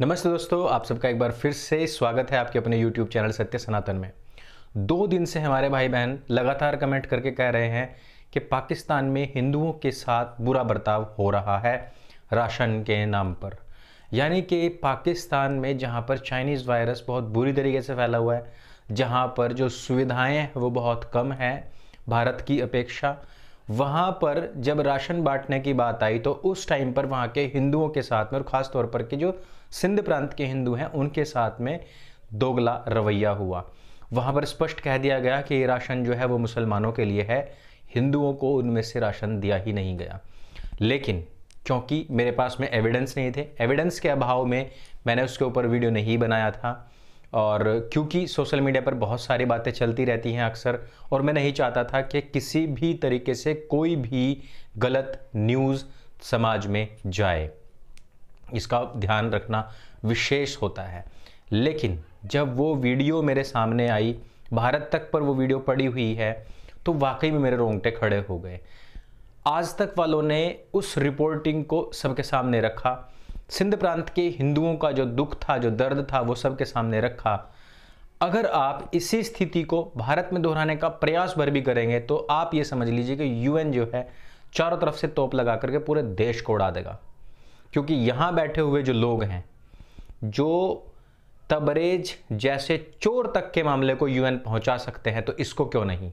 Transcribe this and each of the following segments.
नमस्ते दोस्तों, आप सबका एक बार फिर से स्वागत है आपके अपने YouTube चैनल सत्य सनातन में। दो दिन से हमारे भाई बहन लगातार कमेंट करके कह रहे हैं कि पाकिस्तान में हिंदुओं के साथ बुरा बर्ताव हो रहा है राशन के नाम पर। यानी कि पाकिस्तान में जहाँ पर चाइनीज़ वायरस बहुत बुरी तरीके से फैला हुआ है, जहाँ पर जो सुविधाएँ हैं वो बहुत कम हैं भारत की अपेक्षा, वहाँ पर जब राशन बांटने की बात आई तो उस टाइम पर वहाँ के हिंदुओं के साथ में और ख़ास तौर पर के जो सिंध प्रांत के हिंदू हैं, उनके साथ में दोगला रवैया हुआ। वहाँ पर स्पष्ट कह दिया गया कि ये राशन जो है वो मुसलमानों के लिए है, हिंदुओं को उनमें से राशन दिया ही नहीं गया। लेकिन क्योंकि मेरे पास में एविडेंस नहीं थे एविडेंस के अभाव में मैंने उसके ऊपर वीडियो नहीं बनाया था और क्योंकि सोशल मीडिया पर बहुत सारी बातें चलती रहती हैं अक्सर, और मैं नहीं चाहता था कि किसी भी तरीके से कोई भी गलत न्यूज़ समाज में जाए। इसका ध्यान रखना विशेष होता है। लेकिन जब वो वीडियो मेरे सामने आई, भारत तक पर वो वीडियो पड़ी हुई है तो वाकई में मेरे रोंगटे खड़े हो गए। आज तक वालों ने उस रिपोर्टिंग को सबके सामने रखा। सिंध प्रांत के हिंदुओं का जो दुख था, जो दर्द था, वो सबके सामने रखा। अगर आप इसी स्थिति को भारत में दोहराने का प्रयास भर भी करेंगे तो आप ये समझ लीजिए कि यूएन जो है, चारों तरफ़ से तोप लगा करके पूरे देश को उड़ा देगा। क्योंकि यहाँ बैठे हुए जो लोग हैं, जो तबरेज जैसे चोर तक के मामले को यूएन पहुँचा सकते हैं तो इसको क्यों नहीं?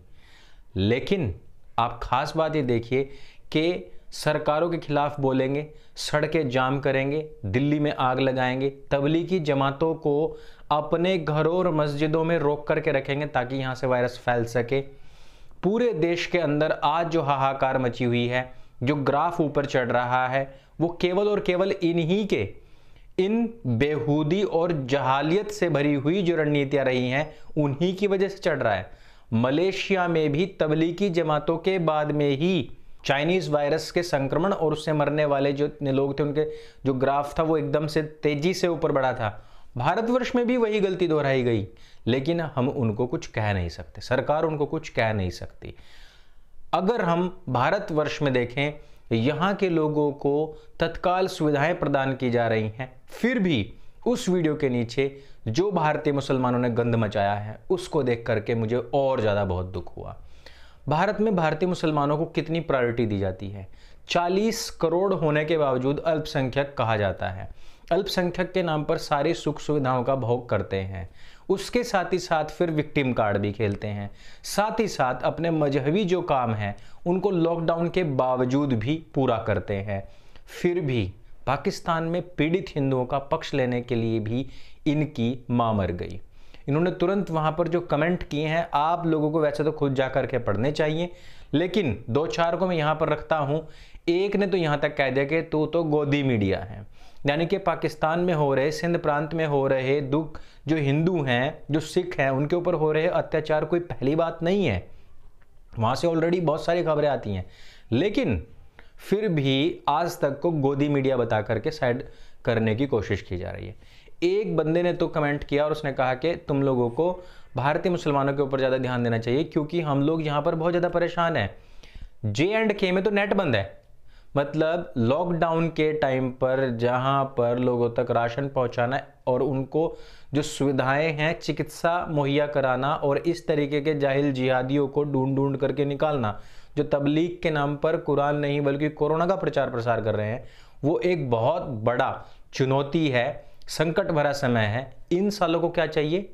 लेकिन आप खास बात ये देखिए कि सरकारों के खिलाफ बोलेंगे, सड़कें जाम करेंगे, दिल्ली में आग लगाएँगे, तबलीगी जमातों को अपने घरों और मस्जिदों में रोक करके रखेंगे ताकि यहाँ से वायरस फैल सके। पूरे देश के अंदर आज जो हाहाकार मची हुई है, जो ग्राफ ऊपर चढ़ रहा है वो केवल और केवल इन्हीं के, इन बेहूदी और जहालियत से भरी हुई जो रणनीतियाँ रही हैं, उन्हीं की वजह से चढ़ रहा है। मलेशिया में भी तबलीगी जमातों के बाद में ही चाइनीज़ वायरस के संक्रमण और उससे मरने वाले जो लोग थे, उनके जो ग्राफ था वो एकदम से तेज़ी से ऊपर बढ़ा था। भारतवर्ष में भी वही गलती दोहराई गई, लेकिन हम उनको कुछ कह नहीं सकते, सरकार उनको कुछ कह नहीं सकती। अगर हम भारतवर्ष में देखें यहाँ के लोगों को तत्काल सुविधाएँ प्रदान की जा रही हैं। फिर भी उस वीडियो के नीचे जो भारतीय मुसलमानों ने गंद मचाया है, उसको देख करके मुझे और ज़्यादा बहुत दुख हुआ। भारत में भारतीय मुसलमानों को कितनी प्रायोरिटी दी जाती है? 40 करोड़ होने के बावजूद अल्पसंख्यक कहा जाता है। अल्पसंख्यक के नाम पर सारी सुख सुविधाओं का भोग करते हैं। उसके साथ ही साथ फिर विक्टिम कार्ड भी खेलते हैं। साथ ही साथ अपने मजहबी जो काम हैं, उनको लॉकडाउन के बावजूद भी पूरा करते हैं। फिर भी पाकिस्तान में पीड़ित हिंदुओं का पक्ष लेने के लिए भी इनकी माँ मर गई। इन्होंने तुरंत वहाँ पर जो कमेंट किए हैं, आप लोगों को वैसे तो खुद जा करके पढ़ने चाहिए, लेकिन दो चार को मैं यहाँ पर रखता हूँ। एक ने तो यहाँ तक कह दिया कि तू तो गोदी मीडिया है। यानी कि पाकिस्तान में हो रहे, सिंध प्रांत में हो रहे दुख जो हिंदू हैं, जो सिख हैं, उनके ऊपर हो रहे अत्याचार कोई पहली बात नहीं है। वहाँ से ऑलरेडी बहुत सारी खबरें आती हैं। लेकिन फिर भी आज तक को गोदी मीडिया बता करके साइड करने की कोशिश की जा रही है। एक बंदे ने तो कमेंट किया और उसने कहा कि तुम लोगों को भारतीय मुसलमानों के ऊपर ज़्यादा ध्यान देना चाहिए क्योंकि हम लोग यहाँ पर बहुत ज़्यादा परेशान हैं। जे एंड के में तो नेट बंद है। मतलब लॉकडाउन के टाइम पर जहाँ पर लोगों तक राशन पहुँचाना और उनको जो सुविधाएँ हैं, चिकित्सा मुहैया कराना और इस तरीके के जाहिल जिहादियों को ढूंढ ढूंढ करके निकालना, जो तबलीग के नाम पर कुरान नहीं बल्कि कोरोना का प्रचार प्रसार कर रहे हैं, वो एक बहुत बड़ा चुनौती है, संकट भरा समय है। इन सालों को क्या चाहिए?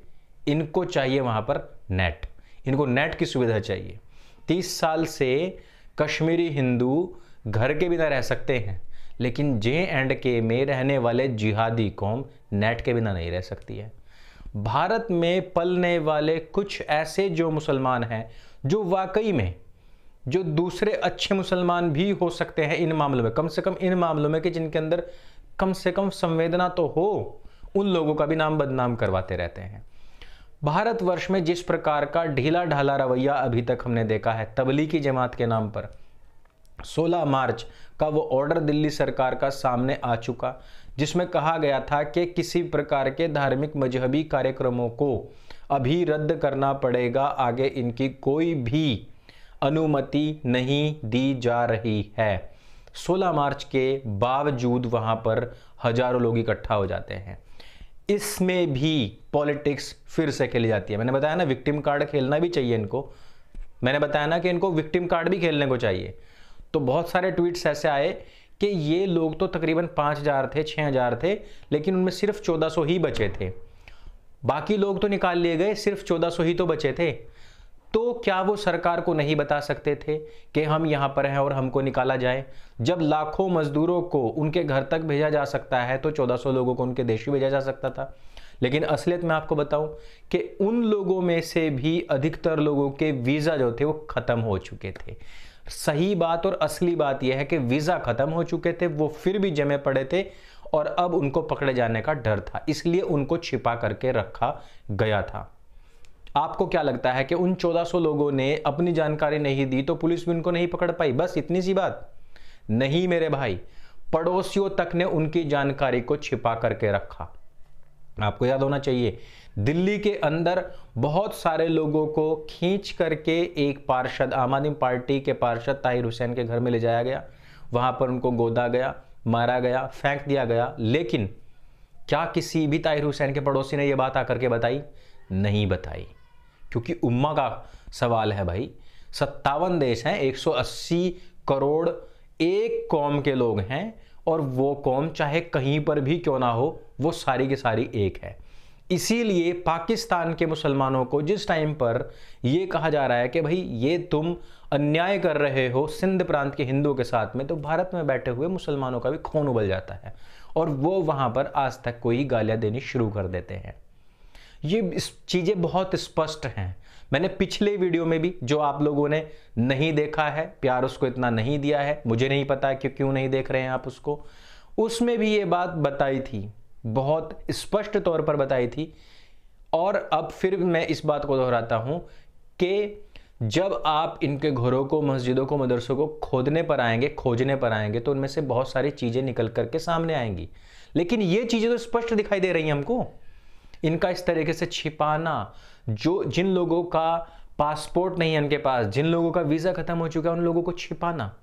इनको चाहिए वहाँ पर नेट इनको नेट की सुविधा चाहिए। तीस साल से कश्मीरी हिंदू घर के बिना रह सकते हैं। लेकिन जे एंड के में रहने वाले जिहादी कौम नेट के बिना नहीं रह सकती है। भारत में पलने वाले कुछ ऐसे जो मुसलमान हैं, जो वाकई में, जो दूसरे अच्छे मुसलमान भी हो सकते हैं इन मामलों में, कम से कम इन मामलों में कि जिनके अंदर कम से कम संवेदना तो हो, उन लोगों का भी नाम बदनाम करवाते रहते हैं। भारतवर्ष में जिस प्रकार का ढीला ढाला रवैया अभी तक हमने देखा है, तबलीगी जमात के नाम पर 16 मार्च का वो ऑर्डर दिल्ली सरकार का सामने आ चुका, जिसमें कहा गया था कि किसी प्रकार के धार्मिक मजहबी कार्यक्रमों को अभी रद्द करना पड़ेगा, आगे इनकी कोई भी अनुमति नहीं दी जा रही है। 16 मार्च के बावजूद वहाँ पर हज़ारों लोग इकट्ठा हो जाते हैं। इसमें भी पॉलिटिक्स फिर से खेली जाती है। मैंने बताया ना, विक्टिम कार्ड खेलना भी चाहिए इनको। मैंने बताया ना कि इनको विक्टिम कार्ड भी खेलने को चाहिए। तो बहुत सारे ट्वीट्स ऐसे आए कि ये लोग तो तकरीबन पाँच हज़ार थे छः हज़ार थे, लेकिन उनमें सिर्फ़ चौदह सौ ही बचे थे। बाकी लोग तो निकाल लिए गए, सिर्फ़ चौदह सौ ही तो बचे थे। तो क्या वो सरकार को नहीं बता सकते थे कि हम यहाँ पर हैं और हमको निकाला जाए? जब लाखों मजदूरों को उनके घर तक भेजा जा सकता है तो 1400 लोगों को उनके देश भी भेजा जा सकता था। लेकिन असलियत में आपको बताऊँ कि उन लोगों में से भी अधिकतर लोगों के वीज़ा जो थे, वो ख़त्म हो चुके थे। सही बात और असली बात यह है कि वीज़ा ख़त्म हो चुके थे, वो फिर भी जमे पड़े थे और अब उनको पकड़े जाने का डर था। इसलिए उनको छिपा करके रखा गया था। आपको क्या लगता है कि उन 1400 लोगों ने अपनी जानकारी नहीं दी तो पुलिस भी उनको नहीं पकड़ पाई? बस इतनी सी बात। नहीं मेरे भाई, पड़ोसियों तक ने उनकी जानकारी को छिपा करके रखा। आपको याद होना चाहिए दिल्ली के अंदर बहुत सारे लोगों को खींच करके एक पार्षद, आम आदमी पार्टी के पार्षद ताहिर हुसैन के घर में ले जाया गया। वहाँ पर उनको गोदा गया, मारा गया, फेंक दिया गया। लेकिन क्या किसी भी ताहिर हुसैन के पड़ोसी ने यह बात आकर के बताई? नहीं बताई। क्योंकि उम्मा का सवाल है भाई, सत्तावन देश हैं 180 करोड़ एक कौम के लोग हैं, और वो कौम चाहे कहीं पर भी क्यों ना हो, वो सारी की सारी एक है। इसीलिए पाकिस्तान के मुसलमानों को जिस टाइम पर यह कहा जा रहा है कि भाई, ये तुम अन्याय कर रहे हो सिंध प्रांत के हिंदुओं के साथ में तो भारत में बैठे हुए मुसलमानों का भी खून उबल जाता है और वो वहाँ पर आज तक कोई गालियाँ देनी शुरू कर देते हैं। ये चीज़ें बहुत स्पष्ट हैं। मैंने पिछले वीडियो में भी, जो आप लोगों ने नहीं देखा है, प्यार उसको इतना नहीं दिया है, मुझे नहीं पता कि क्यों नहीं देख रहे हैं आप उसको, उसमें भी ये बात बताई थी बहुत स्पष्ट तौर पर बताई थी। और अब फिर मैं इस बात को दोहराता हूँ कि जब आप इनके घरों को, मस्जिदों को, मदरसों को खोदने पर आएँगे, खोजने पर आएँगे तो उनमें से बहुत सारी चीज़ें निकल करके सामने आएँगी। लेकिन ये चीज़ें तो स्पष्ट दिखाई दे रही हैं हमको। इनका इस तरीके से छिपाना, जो जिन लोगों का पासपोर्ट नहीं है उनके पास, जिन लोगों का वीज़ा ख़त्म हो चुका है, उन लोगों को छिपाना।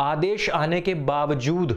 आदेश आने के बावजूद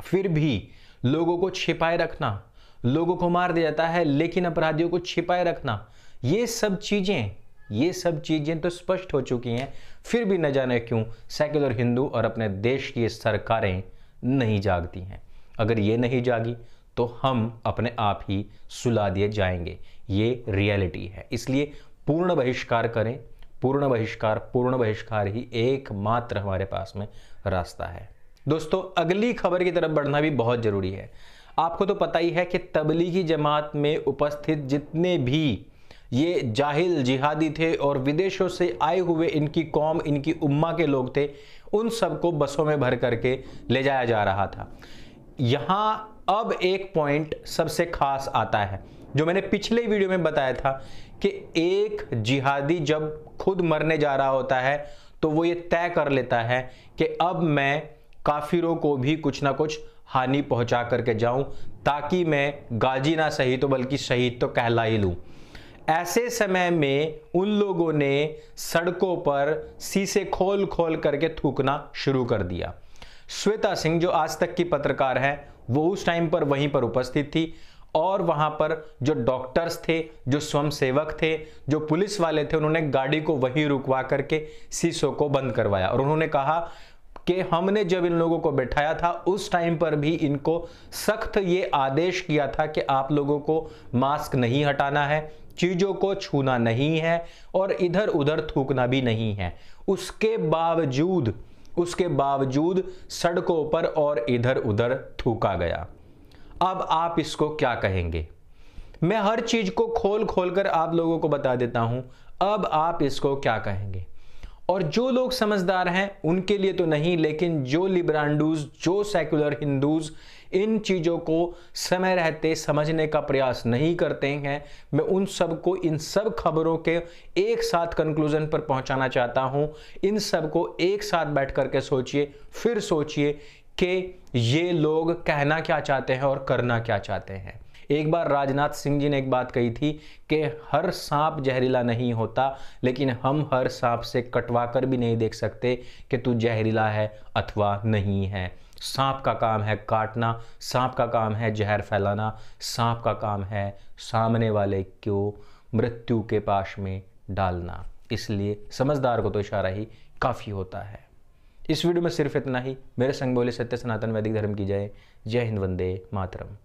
फिर भी लोगों को छिपाए रखना, लोगों को मार दिया जाता है, लेकिन अपराधियों को छिपाए रखना। ये सब चीज़ें, ये सब चीज़ें तो स्पष्ट हो चुकी हैं। फिर भी न जाने क्यों सेक्युलर हिंदू और अपने देश की सरकारें नहीं जागती हैं। अगर ये नहीं जागी तो हम अपने आप ही सुला दिए जाएँगे। ये रियलिटी है। इसलिए पूर्ण बहिष्कार करें। पूर्ण बहिष्कार पूर्ण बहिष्कार ही एकमात्र हमारे पास में रास्ता है। दोस्तों, अगली खबर की तरफ़ बढ़ना भी बहुत ज़रूरी है। आपको तो पता ही है कि तबलीगी जमात में उपस्थित जितने भी ये जाहिल जिहादी थे और विदेशों से आए हुए इनकी कौम, इनकी उम्मा के लोग थे, उन सबको बसों में भर करके ले जाया जा रहा था। यहाँ अब एक पॉइंट सबसे खास आता है, जो मैंने पिछले वीडियो में बताया था कि एक जिहादी जब खुद मरने जा रहा होता है तो वो ये तय कर लेता है कि अब मैं काफिरों को भी कुछ ना कुछ हानि पहुँचा करके जाऊँ, ताकि मैं गाजी ना सही तो बल्कि शहीद तो कहला ही लूँ। ऐसे समय में उन लोगों ने सड़कों पर शीशे खोल खोल करके थूकना शुरू कर दिया। श्वेता सिंह, जो आज तक की पत्रकार है, वो उस टाइम पर वहीं पर उपस्थित थी और वहाँ पर जो डॉक्टर्स थे, जो स्वयं सेवक थे, जो पुलिस वाले थे, उन्होंने गाड़ी को वहीं रुकवा करके शीशों को बंद करवाया और उन्होंने कहा कि हमने जब इन लोगों को बैठाया था, उस टाइम पर भी इनको सख्त ये आदेश किया था कि आप लोगों को मास्क नहीं हटाना है, चीज़ों को छूना नहीं है और इधर उधर थूकना भी नहीं है। उसके बावजूद उसके बावजूद सड़कों पर और इधर उधर थूका गया। अब आप इसको क्या कहेंगे? मैं हर चीज़ को खोल खोल कर आप लोगों को बता देता हूँ। अब आप इसको क्या कहेंगे? और जो लोग समझदार हैं, उनके लिए तो नहीं, लेकिन जो लिब्रांडूज, जो सेकुलर हिंदूज, इन चीज़ों को समय रहते समझने का प्रयास नहीं करते हैं। मैं उन सबको इन सब खबरों के एक साथ कंक्लूजन पर पहुंचाना चाहता हूँ। इन सबको एक साथ बैठ करके सोचिए, फिर सोचिए कि ये लोग कहना क्या चाहते हैं और करना क्या चाहते हैं। एक बार राजनाथ सिंह जी ने एक बात कही थी कि हर सांप जहरीला नहीं होता, लेकिन हम हर सांप से कटवा कर भी नहीं देख सकते कि तू जहरीला है अथवा नहीं है। सांप का काम है काटना, सांप का काम है जहर फैलाना, सांप का काम है सामने वाले को मृत्यु के पास में डालना। इसलिए समझदार को तो इशारा ही काफ़ी होता है। इस वीडियो में सिर्फ़ इतना ही। मेरे संग बोले सत्य सनातन वैदिक धर्म की जय। जय हिंद, वंदे मातरम।